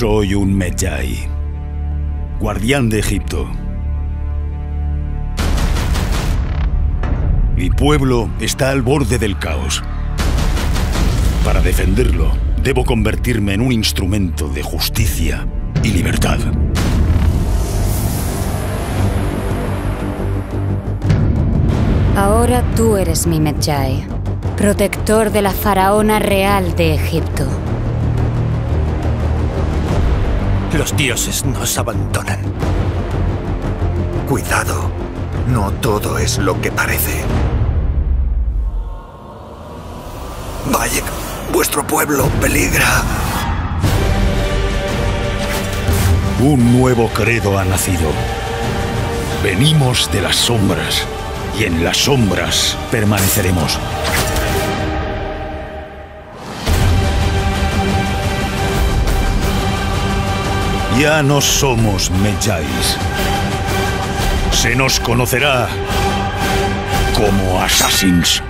Soy un Medjay, guardián de Egipto. Mi pueblo está al borde del caos. Para defenderlo, debo convertirme en un instrumento de justicia y libertad. Ahora tú eres mi Medjay, protector de la faraona real de Egipto. Los dioses nos abandonan. Cuidado, no todo es lo que parece. Vaya, vuestro pueblo peligra. Un nuevo credo ha nacido. Venimos de las sombras y en las sombras permaneceremos. Ya no somos Medjais. Se nos conocerá como Assassins.